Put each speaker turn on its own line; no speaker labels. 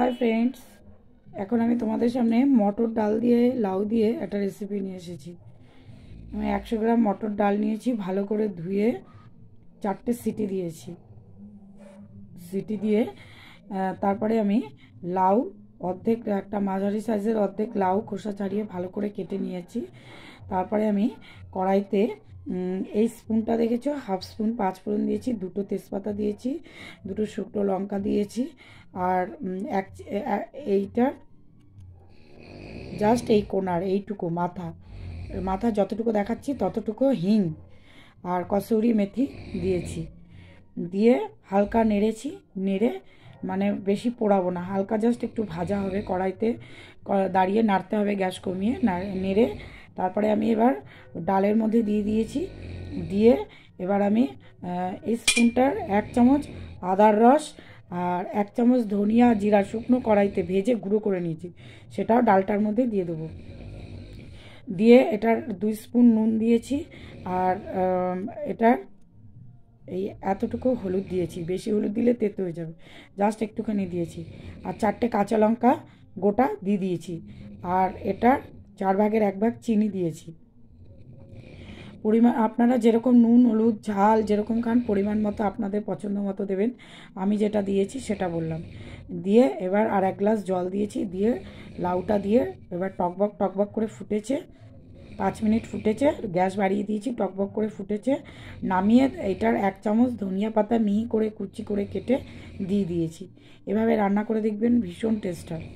Hi friends এখন আমি তোমাদের সামনে মটর ডাল দিয়ে, লাউ দিয়ে একটা রেসিপি নিয়ে এসেছি। আমি একশো গ্রাম মটর ডাল নিয়েছি, ভালো করে ধুয়ে চারটে সিটি দিয়েছি। সিটি দিয়ে তারপরে আমি লাউ অর্ধেক, একটা মাঝারি সাইজের অর্ধেক লাউ খোসা ছাড়িয়ে ভালো করে কেটে নিয়েছি। তারপরে আমি কড়াইতে এই স্পুনটা দেখেছ? হাফ স্পুন, পাঁচ ফোড়ন দিয়েছি, দুটো তেজপাতা দিয়েছি, দুটো শুকনো লঙ্কা দিয়েছি, আর এক এইটার জাস্ট এই কোনার, এইটুকু মাথা। মাথা যতটুকু দেখাচ্ছি ততটুকু হিং আর কসুরি মেথি দিয়েছি। দিয়ে হালকা নেড়েছি, নেড়ে মানে বেশি পোড়াবো না, হালকা জাস্ট একটু ভাজা হবে কড়াইতে দাঁড়িয়ে নাড়তে হবে গ্যাস কমিয়ে নেড়ে তারপরে আমি এবার ডালের মধ্যে দিয়ে দিয়েছি। দিয়ে এবার আমি এই স্পুনটার এক চামচ আদার রস আর এক চামচ ধনিয়া জিরা শুকনো কড়াইতে ভেজে গুঁড়ো করে নিয়েছি। সেটাও ডালটার মধ্যে দিয়ে দেবো। দিয়ে এটার দুই স্পুন নুন দিয়েছি আর এটার এই এতটুকু হলুদ দিয়েছি। বেশি হলুদ দিলে তেতো হয়ে যাবে। জাস্ট একটুখানি দিয়েছি। আর চারটে কাঁচা লঙ্কা গোটা দিয়ে দিয়েছি। আর এটার চার ভাগের এক ভাগ চিনি দিয়েছি। পরিমাণ আপনারা যেরকম নুন, হলুদ, ঝাল, যেরকম খান, পরিমাণ মতো আপনাদের পছন্দ মতো দেবেন। আমি যেটা দিয়েছি সেটা বললাম। দিয়ে এবার আর এক গ্লাস জল দিয়েছি। দিয়ে লাউটা দিয়ে এবার টকবক টকবক করে ফুটেছে। পাঁচ মিনিট ফুটেছে। গ্যাস বাড়িয়ে দিয়েছি, টকবক করে ফুটেছে। নামিয়ে এটার এক চামচ ধনিয়া পাতা মিহি করে কুচি করে কেটে দিয়ে দিয়েছি। এভাবে রান্না করে দেখবেন ভীষণ টেস্ট হয়।